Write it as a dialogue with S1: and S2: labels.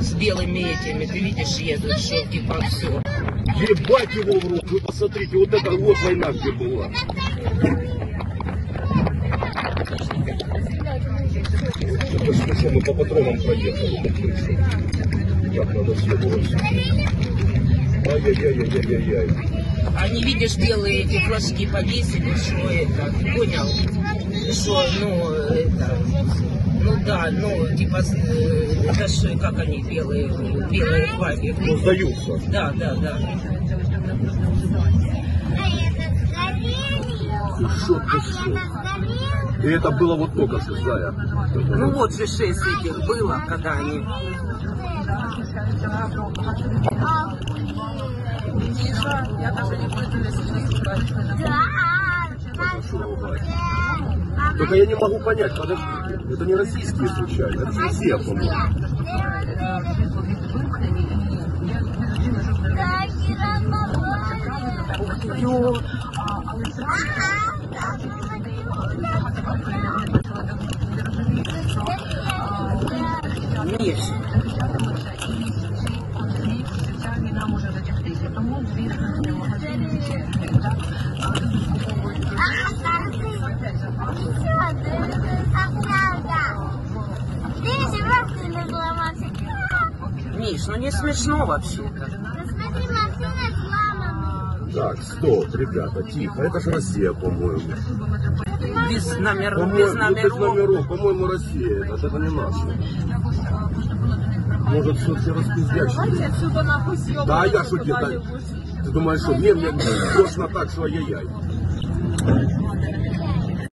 S1: С белыми этими, ты видишь, едут, типа все.
S2: Ебать его в рот, вы посмотрите, вот это вот война где была. Это что, мы по патронам проехали, по крыше. Так, надо съебывать. Ай-яй-яй-яй-яй-яй.
S1: Они, видишь, белые эти флажки повесили, что это, понял? Что, ну, это, ну да, ну, типа, э, это что, как они, белые, белые флаги.
S2: Ну, сдаются.
S1: Да, да, да.
S2: Ты шо, ты шо? И это было вот только что, Зая.
S1: Ну вот же шесть этих было, когда они...
S3: Я даже не буду
S2: Хорошо, убрать. Только я не могу понять, подождите, это не российские случайно, это Россия, по-моему.
S1: Миш,
S4: Ты
S1: Миш, ну не смешно
S4: сломана.
S2: Так, стоп, ребята, тихо, это же Россия, по-моему.
S1: Без номеров,
S2: По-моему,
S1: без
S2: ну, без
S1: номеров.
S2: номеров, по-моему, Россия, это, это не наше. Может, все все распиздячили?
S3: отсюда нахуй.
S2: Да, я шутил, да. Ты думаешь, что мне, мне точно так, что ай-яй-яй.